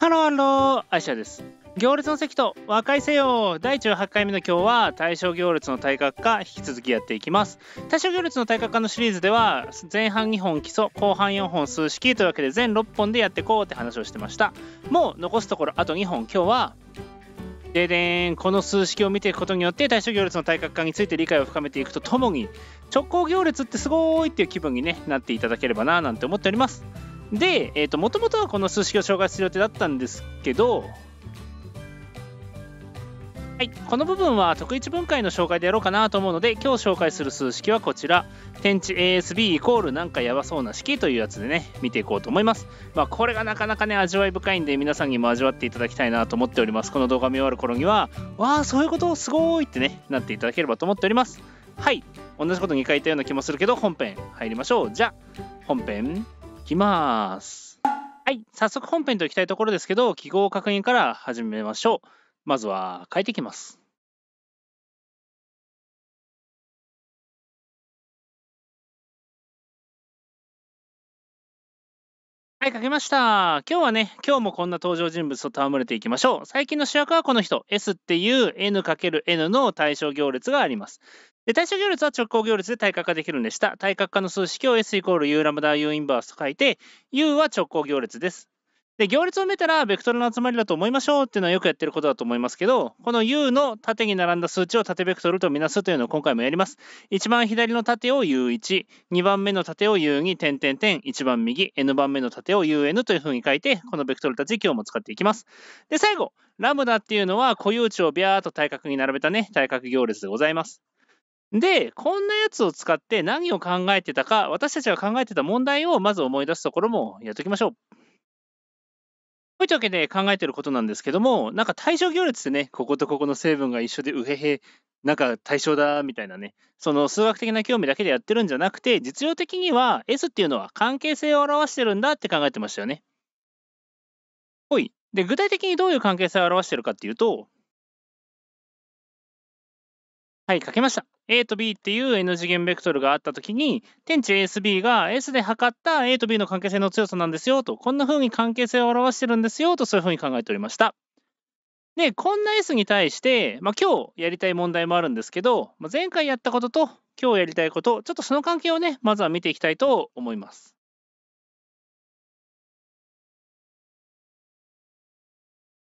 ハローハロー、アイシャです。行列の積と和解せよ。第18回目の今日は対称行列の対角化引き続きやっていきます。対称行列の対角化のシリーズでは前半2本基礎後半4本数式というわけで全6本でやっていこうって話をしてました。もう残すところあと2本。今日はででんこの数式を見ていくことによって対称行列の対角化について理解を深めていくとともに直交行列ってすごいっていう気分に、ね、なっていただければななんて思っております。で、えーと、もともとはこの数式を紹介する予定だったんですけど、はい、この部分は特一分解の紹介でやろうかなと思うので、今日紹介する数式はこちら、天地 ASB イコールなんかやばそうな式というやつでね、見ていこうと思います。まあ、これがなかなかね、味わい深いんで、皆さんにも味わっていただきたいなと思っております。この動画見終わる頃には、わあ、そういうことすごいってね、なっていただければと思っております。はい、同じこと2回言ったような気もするけど、本編入りましょう。じゃあ、本編きます。はい、早速本編といきたいところですけど、記号確認から始めましょう。まずは書いていきます。はい、書けました。今日はね、今日もこんな登場人物と戯れていきましょう。最近の主役はこの人、S っていう N×N の対象行列があります。で対象行列は直行行列で対角化できるんでした。対角化の数式を S イコール U ラムダ U インバースと書いて、U は直行行列です。で、行列を埋めたらベクトルの集まりだと思いましょうっていうのはよくやってることだと思いますけど、この U の縦に並んだ数値を縦ベクトルとみなすというのを今回もやります。一番左の縦を U1、2番目の縦を U2、点点点、一番右、N 番目の縦を UN というふうに書いて、このベクトルたち今日も使っていきます。で、最後、ラムダっていうのは固有値をビャーっと対角に並べたね、対角行列でございます。で、こんなやつを使って何を考えてたか、私たちが考えてた問題をまず思い出すところもやっておきましょう。というわけで考えてることなんですけども、なんか対象行列ってね、こことここの成分が一緒で、うへへ、なんか対象だみたいなね、その数学的な興味だけでやってるんじゃなくて、実用的には S っていうのは関係性を表してるんだって考えてましたよね。ほい。で、具体的にどういう関係性を表してるかっていうと、はい、書けました。A と B っていう N 次元ベクトルがあったときに、天地 ASB が S で測った A と B の関係性の強さなんですよと、こんな風に関係性を表してるんですよと、そういう風に考えておりました。で、こんな S に対して、まあ、今日やりたい問題もあるんですけど、まあ、前回やったことと今日やりたいこと、ちょっとその関係をね、まずは見ていきたいと思います。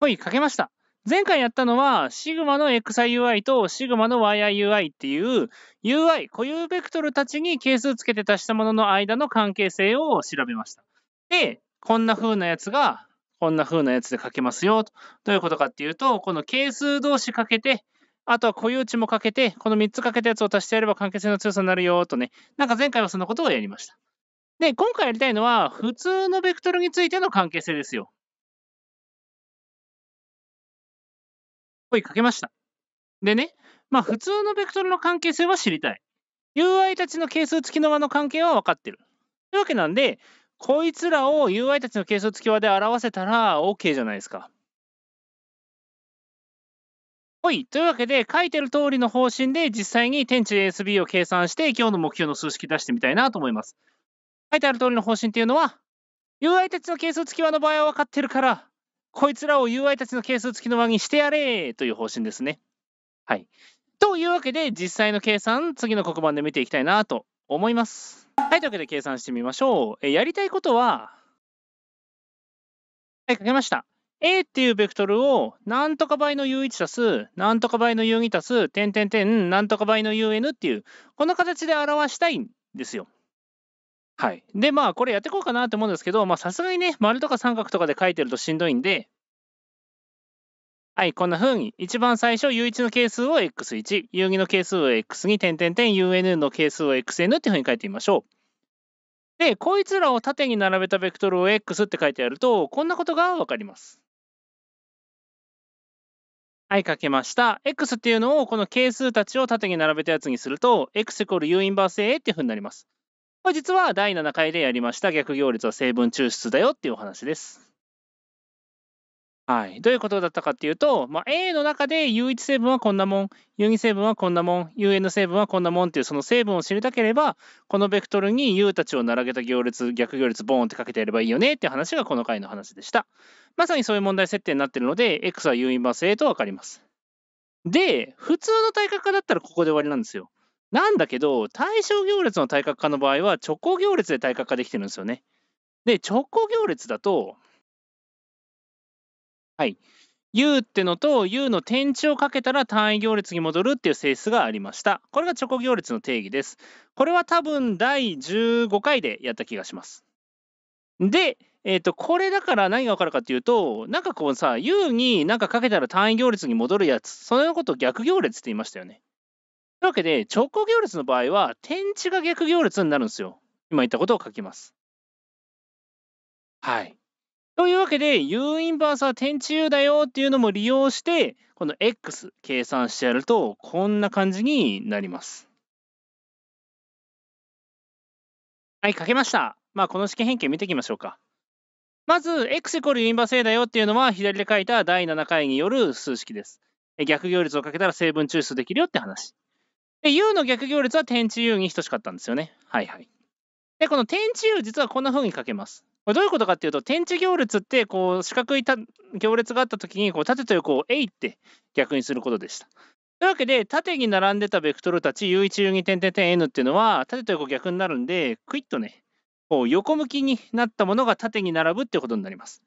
はい、書けました。前回やったのは、シグマの XIUI とシグマの YIUI っていう UI、固有ベクトルたちに係数つけて足したものの間の関係性を調べました。で、こんな風なやつが、こんな風なやつで書けますよ。どういうことかっていうと、この係数同士かけて、あとは固有値もかけて、この3つかけたやつを足してやれば関係性の強さになるよとね。なんか前回はそんなことをやりました。で、今回やりたいのは、普通のベクトルについての関係性ですよ。声かけました。でね、まあ普通のベクトルの関係性は知りたい。UI たちの係数付きの和の関係は分かってる。というわけなんで、こいつらを UI たちの係数付き和で表せたら OK じゃないですか。ほい。というわけで、書いてる通りの方針で実際に天地 ASB を計算して今日の目標の数式出してみたいなと思います。書いてある通りの方針っていうのは、UI たちの係数付き和の場合は分かってるから、こいつらを UI たちの係数付きの輪にしてやれという方針ですね。はい。というわけで、実際の計算、次の黒板で見ていきたいなと思います。はい、というわけで計算してみましょう。えやりたいことは、はい、書けました。A っていうベクトルを、なんとか倍の U1 足す、なんとか倍の U2 足す、点点点、なんとか倍の UN っていう、この形で表したいんですよ。はい。で、まあ、これやっていこうかなと思うんですけど、まあ、さすがにね、丸とか三角とかで書いてるとしんどいんで、はい、こんな風に、一番最初、U1 の係数を x1、U2 の係数を x2、点点点、UN の係数を xn っていう風に書いてみましょう。で、こいつらを縦に並べたベクトルを x って書いてあると、こんなことがわかります。はい、書けました。x っていうのをこの係数たちを縦に並べたやつにすると、x イコール u インバース a っていう風になります。これ実は第7回でやりました逆行列は成分抽出だよっていうお話です。はい。どういうことだったかっていうと、まあ、A の中で U1 成分はこんなもん、U2 成分はこんなもん、UN 成分はこんなもんっていうその成分を知りたければ、このベクトルに U たちを並べた行列、逆行列ボーンってかけてやればいいよねっていう話がこの回の話でした。まさにそういう問題設定になってるので、X は U インバース A と分かります。で、普通の対角化だったらここで終わりなんですよ。なんだけど、対象行列の対角化の場合は直行行列で対角化できてるんですよね。で、直行行列だと、はい。U ってのと U の点値をかけたら単位行列に戻るっていう性質がありました。これが直行行列の定義です。これは多分第15回でやった気がします。で、えっ、ー、と、これだから何がわかるかっていうと、なんかこうさ、U になんかかけたら単位行列に戻るやつ、そのことを逆行列って言いましたよね。というわけで、直行行列の場合は、点値が逆行列になるんですよ。今言ったことを書きます。はい。というわけで、U インバースは点値 U だよっていうのも利用して、この X 計算してやると、こんな感じになります。はい、書けました。まあ、この式変形見ていきましょうか。まず、x イコール U インバース A だよっていうのは、左で書いた第7回による数式です。逆行列をかけたら成分抽出できるよって話。で、U の逆行列は点値 U に等しかったんですよね。はいはい。で、この点値 U 実はこんな風に書けます。これどういうことかっていうと、天地行列って、こう、四角い行列があったときに、こう、縦と横を A って逆にすることでした。というわけで、縦に並んでたベクトルたち、U1、U2、点点点 N っていうのは、縦と横逆になるんで、クイッとね、こう、横向きになったものが縦に並ぶっていうことになります。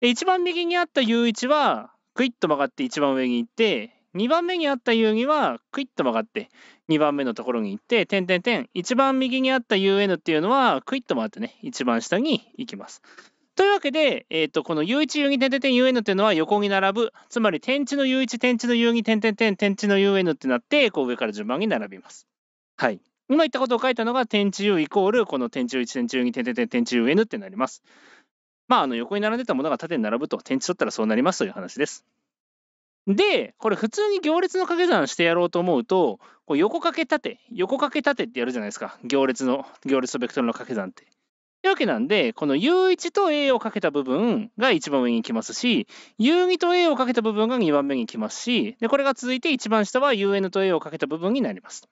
で、一番右にあった U1 は、クイッと曲がって一番上に行って、2番目にあった U2 はクイッと曲がって2番目のところに行って、点点点、一番右にあった UN っていうのはクイッと回ってね、一番下に行きます。というわけで、えー、とこの U1、U2、点点点 UN っていうのは横に並ぶ。つまり点値の U1、点値の U2、点点点、点値の UN ってなって、こう上から順番に並びます。はい。今言ったことを書いたのが点値 U イコールこの点値 U1、点値 U2、点点点、点値 UN ってなります。まあ、あの横に並んでたものが縦に並ぶと、点値取ったらそうなりますという話です。で、これ普通に行列の掛け算してやろうと思うと、こう横掛け縦、横掛け縦ってやるじゃないですか。行列の、行列とベクトルの掛け算って。というわけなんで、この U1 と A をかけた部分が一番上に来ますし、U2 と A をかけた部分が2番目に来ますし、で、これが続いて一番下は UN と A をかけた部分になります。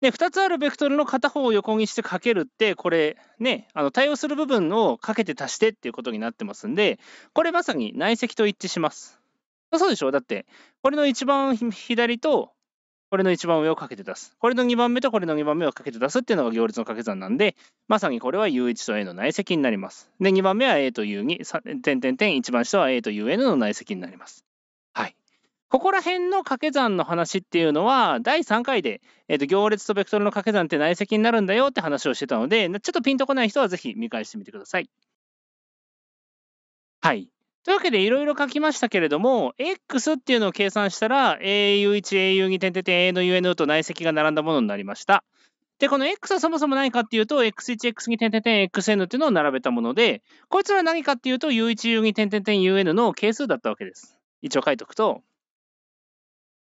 で、2つあるベクトルの片方を横にしてかけるって、これね、あの対応する部分をかけて足してっていうことになってますんで、これまさに内積と一致します。そうでしょ？だって、これの一番左と、これの一番上をかけて出す。これの2番目とこれの2番目をかけて出すっていうのが行列の掛け算なんで、まさにこれは U1 と A の内積になります。で、2番目は A と U2、点点点、一番下は A と UN の内積になります。はい。ここら辺の掛け算の話っていうのは、第3回で、えー、と行列とベクトルの掛け算って内積になるんだよって話をしてたので、ちょっとピンとこない人はぜひ見返してみてください。はい。というわけでいろいろ書きましたけれども、x っていうのを計算したら、au1、au2、点点点 a の un と内積が並んだものになりました。で、この x はそもそも何かっていうと、x1、x2、点点点 xn っていうのを並べたもので、こいつは何かっていうと、u1、u2、点点点 un の係数だったわけです。一応書いておくと、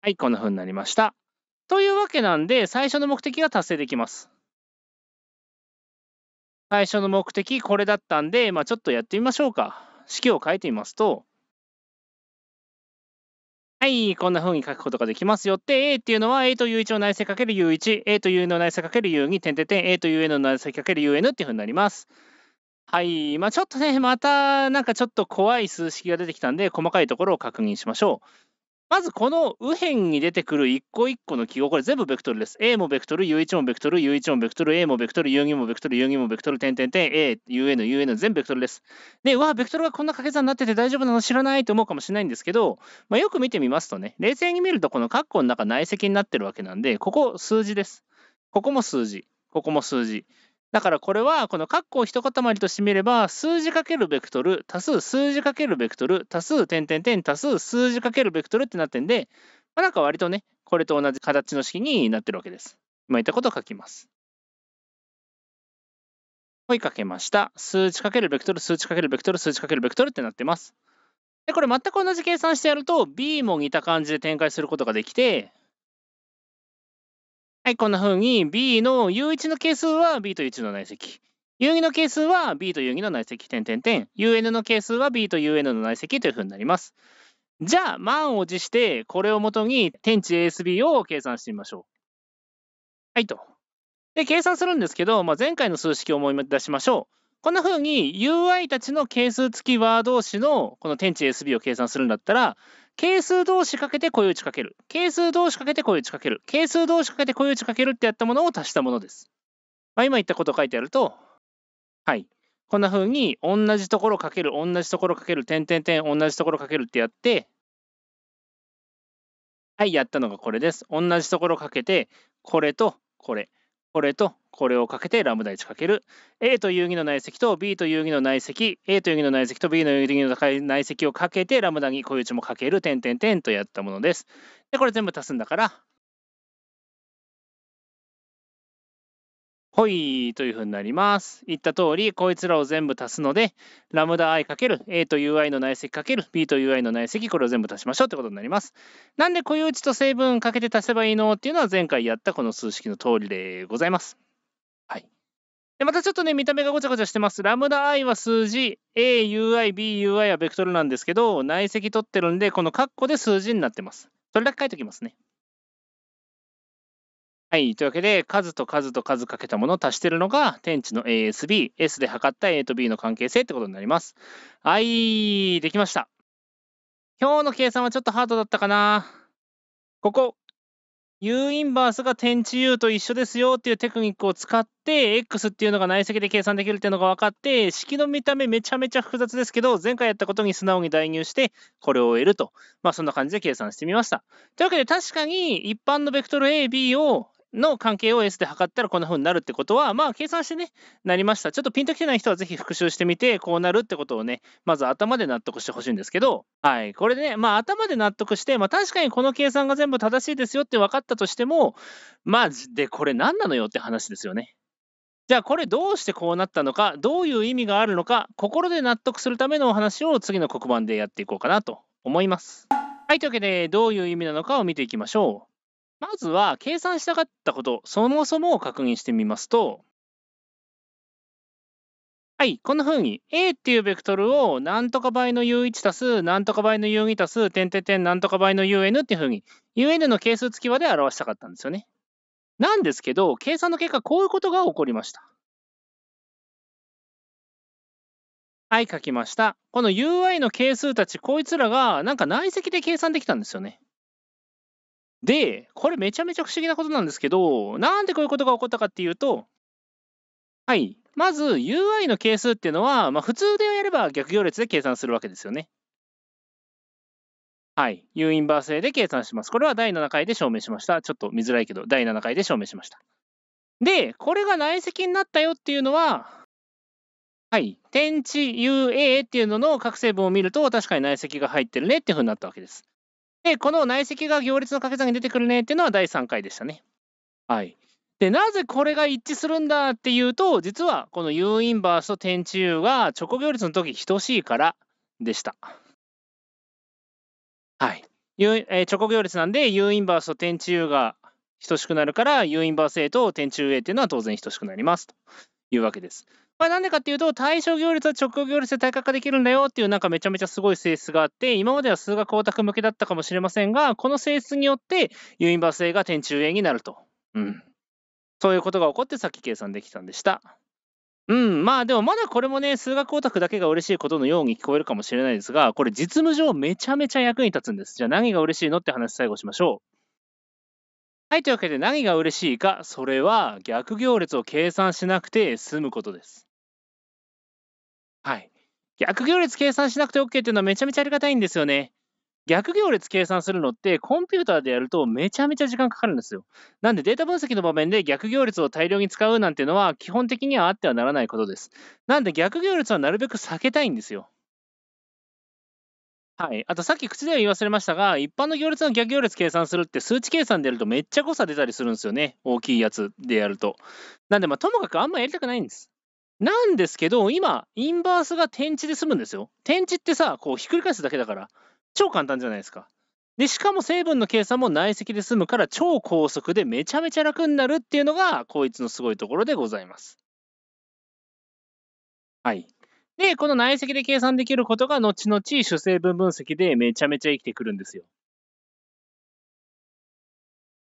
はい、こんな風になりました。というわけなんで、最初の目的が達成できます。最初の目的、これだったんで、まあ、ちょっとやってみましょうか。式を書いてみますと、はい、こんな風に書くことができますよって、A っていうのは A と U1 の内積 ×U1、A と U の内積 ×U2、点点点、A と UN の内積 ×UN っていう風になります。はい、まあちょっとね、またなんかちょっと怖い数式が出てきたんで、細かいところを確認しましょう。まずこの右辺に出てくる一個一個の記号、これ全部ベクトルです。A もベクトル、U1 もベクトル、U1 もベクトル、A もベクトル、U2 もベクトル、U2 もベクトル、点点点、A、UN、UN 全部ベクトルです。で、うわ、ベクトルがこんな掛け算になってて大丈夫なの？知らないと思うかもしれないんですけど、まあ、よく見てみますとね、冷静に見るとこの括弧の中内積になってるわけなんで、ここ数字です。ここも数字、ここも数字。だからこれは、この括弧を一塊としてみれば、数字かけるベクトル、足す数字かけるベクトル、足す点点点、足す数字かけるベクトルってなってんで、まあ、なんか割とね、これと同じ形の式になってるわけです。今言ったことを書きます。はい、書けました。数値かけるベクトル、数値かけるベクトル、数値かけるベクトルってなってます。で、これ全く同じ計算してやると、B も似た感じで展開することができて、はい、こんな風に B の U1 の係数は B と U1 の内積。有義の係数は b と有義の内積点点点。un の係数は b と un の内積というふうになります。じゃあ、満を持して、これをもとに天地 ASB を計算してみましょう。はいと。で、計算するんですけど、まあ、前回の数式を思い出しましょう。こんな風に UI たちの係数付きワー同士のこの天地 ASB を計算するんだったら、係数同士かけて固有値かける。係数同士かけて固有値かける。係数同士かけて固有値かけるってやったものを足したものです。まあ、今言ったこと書いてあると、はい。こんな風に同じところかける、同じところかける、点点点、同じところかけるってやって、はい、やったのがこれです。同じところかけて、これとこれ、これとこれをかけてラムダ1かける。A という義の内積と B という義の内積。A という義の内積と B の有義の内積をかけてラムダにこういう値もかける。点点点とやったものです。で、これ全部足すんだからほいというふうになります。言った通り、こいつらを全部足すので、ラムダ i かける a と ui の内積かける b と ui の内積、これを全部足しましょうってことになります。なんで固有値と成分かけて足せばいいのっていうのは前回やったこの数式の通りでございます。はい。でまたちょっとね、見た目がごちゃごちゃしてます。ラムダ i は数字、a, ui, b, ui はベクトルなんですけど、内積取ってるんで、このカッコで数字になってます。それだけ書いておきますね。はい。というわけで、数と数と数かけたものを足してるのが、天地の ASB、S で測った A と B の関係性ってことになります。はい。できました。今日の計算はちょっとハードだったかな。ここ、U インバースが天地 U と一緒ですよっていうテクニックを使って、X っていうのが内積で計算できるっていうのが分かって、式の見た目めちゃめちゃ複雑ですけど、前回やったことに素直に代入して、これを得ると。まあそんな感じで計算してみました。というわけで確かに一般のベクトル A、B をの関係を S で測ったらこんな風になるってことは、まあ計算してね、なりました。ちょっとピンときてない人はぜひ復習してみて、こうなるってことをね、まず頭で納得してほしいんですけど、はい。これでね、まあ頭で納得して、まあ確かにこの計算が全部正しいですよって分かったとしても、まあ、で、これ何なのよって話ですよね。じゃあこれどうしてこうなったのか、どういう意味があるのか、心で納得するためのお話を次の黒板でやっていこうかなと思います。はい、というわけで、どういう意味なのかを見ていきましょう。まずは計算したかったこと、そもそもを確認してみますと、はい、こんな風に A っていうベクトルを何とか倍の U1 足す何とか倍の U2 足す点点点何とか倍の UN っていう風に UN の係数付き和で表したかったんですよね。なんですけど、計算の結果こういうことが起こりました。はい、書きました。この UI の係数たち、こいつらがなんか内積で計算できたんですよね。で、これめちゃめちゃ不思議なことなんですけど、なんでこういうことが起こったかっていうと、はい。まず UI の係数っていうのは、まあ、普通でやれば逆行列で計算するわけですよね。はい。U インバースで計算します。これは第7回で証明しました。ちょっと見づらいけど、第7回で証明しました。で、これが内積になったよっていうのは、はい。天地 UA っていうのの各成分を見ると、確かに内積が入ってるねっていうふうになったわけです。で、この内積が行列の掛け算に出てくるねっていうのは第3回でしたね。はい。で、なぜこれが一致するんだっていうと、実はこの U インバースと天地 U が直行列の時等しいからでした。はい。U えー、直行列なんで U インバースと天地 U が等しくなるから U インバース A と天地 U A っていうのは当然等しくなりますというわけです。まあ、なんでかっていうと、対象行列は直行行列で対角化できるんだよっていうなんかめちゃめちゃすごい性質があって、今までは数学オタク向けだったかもしれませんが、この性質によって、ユインバース A が天中 A になると。うん。そういうことが起こってさっき計算できたんでした。うん、まあでもまだこれもね、数学オタクだけが嬉しいことのように聞こえるかもしれないですが、これ実務上めちゃめちゃ役に立つんです。じゃあ何が嬉しいのって話最後しましょう。はい、というわけで何が嬉しいか、それは逆行列を計算しなくて済むことです。はい。逆行列計算しなくて OK っていうのはめちゃめちゃありがたいんですよね。逆行列計算するのってコンピューターでやるとめちゃめちゃ時間かかるんですよ。なんでデータ分析の場面で逆行列を大量に使うなんていうのは基本的にはあってはならないことです。なんで逆行列はなるべく避けたいんですよ。はい。あとさっき口では言い忘れましたが、一般の行列の逆行列計算するって数値計算でやるとめっちゃ誤差出たりするんですよね。大きいやつでやると。なんでまあともかくあんまやりたくないんです。なんですけど、今、インバースが天地で済むんですよ。天地ってさ、こうひっくり返すだけだから、超簡単じゃないですか。で、しかも成分の計算も内積で済むから超高速でめちゃめちゃ楽になるっていうのが、こいつのすごいところでございます。はい。で、この内積で計算できることが後々主成分分析でめちゃめちゃ生きてくるんですよ。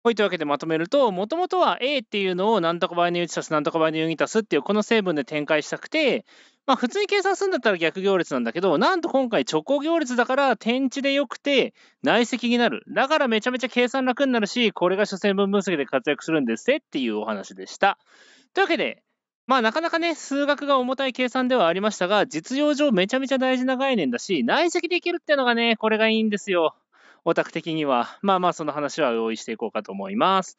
はい、というわけでまとめると、もともとは A っていうのを何とか倍の1足す何とか倍の4に足すっていうこの成分で展開したくて、まあ普通に計算するんだったら逆行列なんだけど、なんと今回直行行列だから点値で良くて内積になる。だからめちゃめちゃ計算楽になるし、これが主成分分析で活躍するんですっていうお話でした。というわけで、まあなかなかね、数学が重たい計算ではありましたが、実用上めちゃめちゃ大事な概念だし、内積できるっていうのがね、これがいいんですよ。オタク的には。まあまあ、その話は用意していこうかと思います。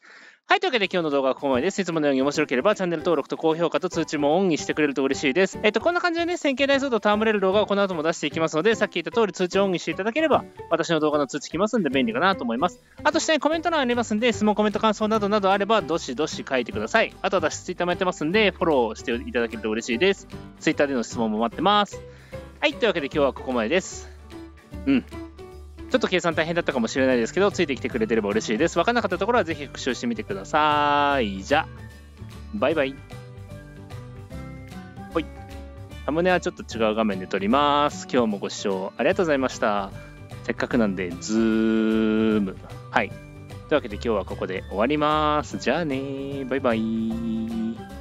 はい、というわけで今日の動画はここまでです。いつものように面白ければチャンネル登録と高評価と通知もオンにしてくれると嬉しいです。えっと、こんな感じでね、線形代数と戯れる動画をこの後も出していきますので、さっき言った通り通知をオンにしていただければ、私の動画の通知来ますんで便利かなと思います。あと下にコメント欄ありますんで、質問、コメント、感想などなどあれば、どしどし書いてください。あと私、ツイッターもやってますんで、フォローしていただけると嬉しいです。ツイッターでの質問も待ってます。はい、というわけで今日はここまでです。うん。ちょっと計算大変だったかもしれないですけど、ついてきてくれてれば嬉しいです。分かんなかったところはぜひ復習してみてください。じゃバイバイ。ほい。サムネはちょっと違う画面で撮ります。今日もご視聴ありがとうございました。せっかくなんで、ズーム。はい。というわけで今日はここで終わります。じゃあねバイバイ。